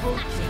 double kill.